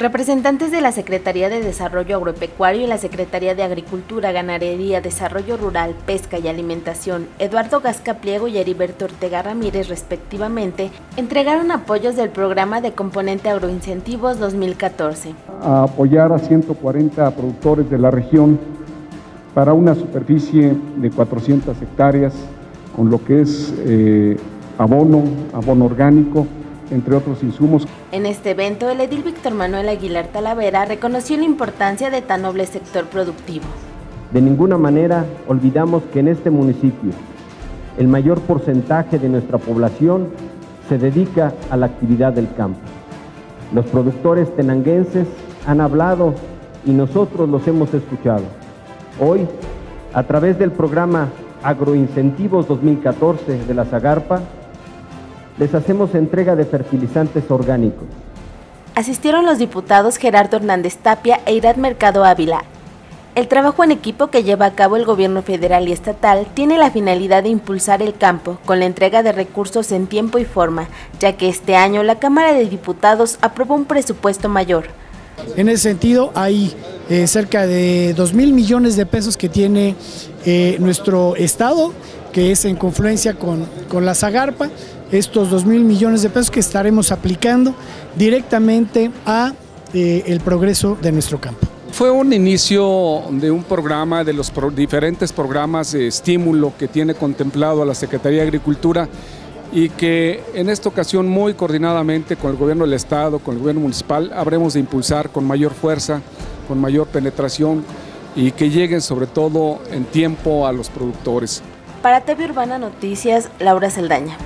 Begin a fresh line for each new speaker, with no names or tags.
Representantes de la Secretaría de Desarrollo Agropecuario y la Secretaría de Agricultura, Ganadería, Desarrollo Rural, Pesca y Alimentación, Eduardo Gasca Pliego y Heriberto Ortega Ramírez, respectivamente, entregaron apoyos del programa de componente Agroincentivos 2014.
A apoyar a 140 productores de la región para una superficie de 400 hectáreas con lo que es eh, abono, abono orgánico, entre otros insumos.
En este evento, el edil Víctor Manuel Aguilar Talavera reconoció la importancia de tan noble sector productivo.
De ninguna manera olvidamos que en este municipio el mayor porcentaje de nuestra población se dedica a la actividad del campo. Los productores tenanguenses han hablado y nosotros los hemos escuchado. Hoy, a través del programa Agroincentivos 2014 de la Zagarpa, les hacemos entrega de fertilizantes orgánicos.
Asistieron los diputados Gerardo Hernández Tapia e Irad Mercado Ávila. El trabajo en equipo que lleva a cabo el gobierno federal y estatal tiene la finalidad de impulsar el campo con la entrega de recursos en tiempo y forma, ya que este año la Cámara de Diputados aprobó un presupuesto mayor.
En ese sentido, hay eh, cerca de 2 mil millones de pesos que tiene eh, nuestro Estado, que es en confluencia con, con la Zagarpa, estos 2 mil millones de pesos que estaremos aplicando directamente a eh, el progreso de nuestro campo.
Fue un inicio de un programa, de los diferentes programas de estímulo que tiene contemplado a la Secretaría de Agricultura y que en esta ocasión muy coordinadamente con el gobierno del Estado, con el gobierno municipal, habremos de impulsar con mayor fuerza, con mayor penetración y que lleguen sobre todo en tiempo a los productores.
Para TV Urbana Noticias, Laura Celdaña.